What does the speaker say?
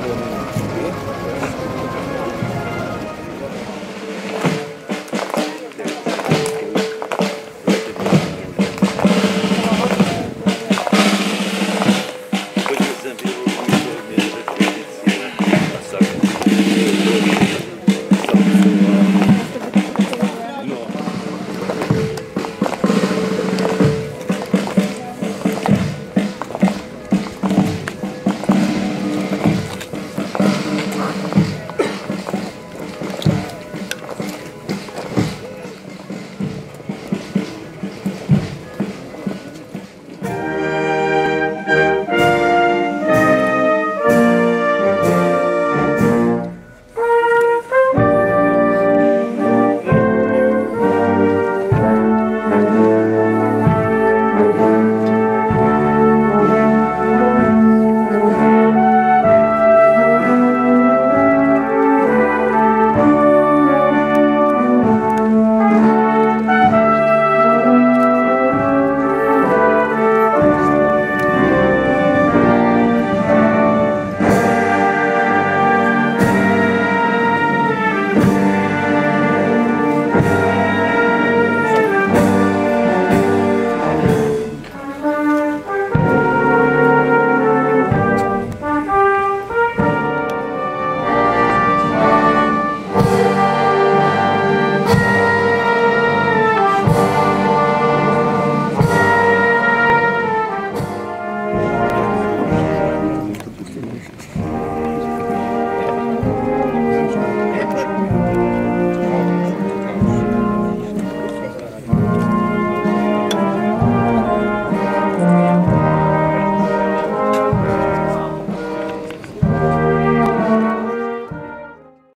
Amen.